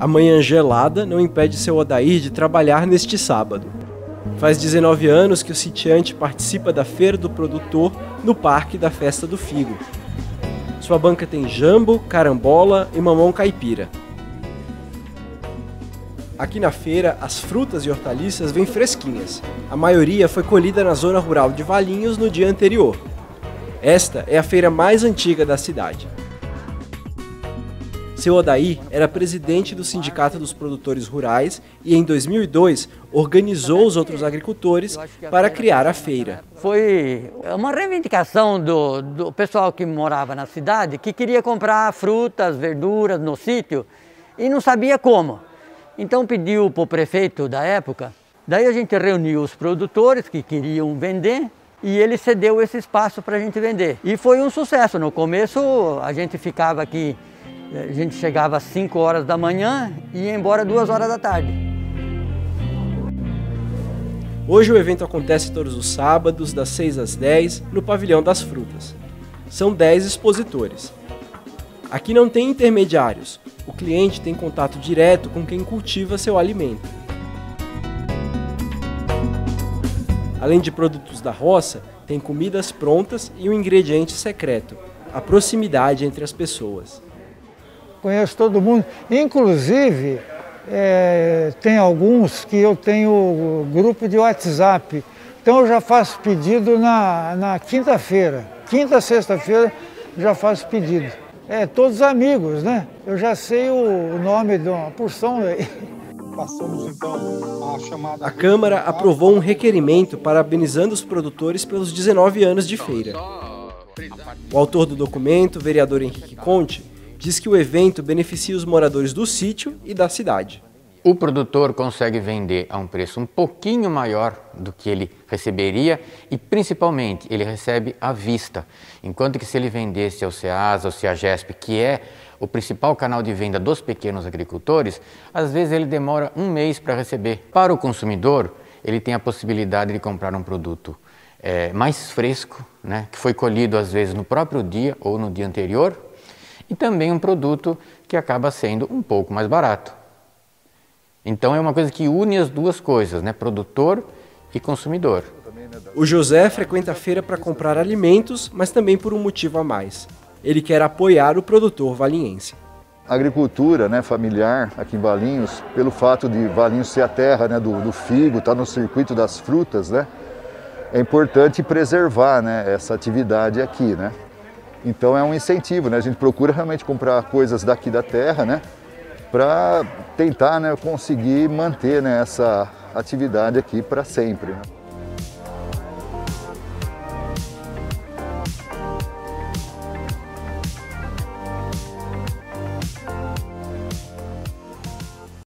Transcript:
A manhã gelada não impede seu Odair de trabalhar neste sábado. Faz 19 anos que o sitiante participa da Feira do Produtor no Parque da Festa do Figo. Sua banca tem jambo, carambola e mamão caipira. Aqui na feira, as frutas e hortaliças vêm fresquinhas. A maioria foi colhida na zona rural de Valinhos no dia anterior. Esta é a feira mais antiga da cidade. Seu Odaí era presidente do Sindicato dos Produtores Rurais e, em 2002, organizou os outros agricultores para criar a feira. Foi uma reivindicação do, do pessoal que morava na cidade que queria comprar frutas, verduras no sítio e não sabia como. Então pediu para o prefeito da época, daí a gente reuniu os produtores que queriam vender e ele cedeu esse espaço para a gente vender. E foi um sucesso. No começo a gente ficava aqui a gente chegava às 5 horas da manhã e ia embora 2 horas da tarde. Hoje o evento acontece todos os sábados, das 6 às 10, no Pavilhão das Frutas. São 10 expositores. Aqui não tem intermediários, o cliente tem contato direto com quem cultiva seu alimento. Além de produtos da roça, tem comidas prontas e um ingrediente secreto: a proximidade entre as pessoas conheço todo mundo. Inclusive, é, tem alguns que eu tenho grupo de WhatsApp. Então eu já faço pedido na, na quinta-feira. Quinta, sexta-feira já faço pedido. É, todos amigos, né? Eu já sei o nome de uma porção aí. Passamos então a chamada. A Câmara aprovou um requerimento parabenizando os produtores pelos 19 anos de feira. O autor do documento, o vereador Henrique Conte, diz que o evento beneficia os moradores do sítio e da cidade. O produtor consegue vender a um preço um pouquinho maior do que ele receberia e, principalmente, ele recebe à vista. Enquanto que se ele vendesse ao SEASA, ao CEAGESP, que é o principal canal de venda dos pequenos agricultores, às vezes ele demora um mês para receber. Para o consumidor, ele tem a possibilidade de comprar um produto é, mais fresco, né, que foi colhido às vezes no próprio dia ou no dia anterior, e também um produto que acaba sendo um pouco mais barato. Então é uma coisa que une as duas coisas, né? produtor e consumidor. O José frequenta a feira para comprar alimentos, mas também por um motivo a mais. Ele quer apoiar o produtor valinhense. A agricultura né, familiar aqui em Valinhos, pelo fato de Valinhos ser a terra né, do, do figo, estar tá no circuito das frutas, né, é importante preservar né, essa atividade aqui. Né? Então é um incentivo, né? A gente procura realmente comprar coisas daqui da terra, né? Para tentar né, conseguir manter né, essa atividade aqui para sempre. Né?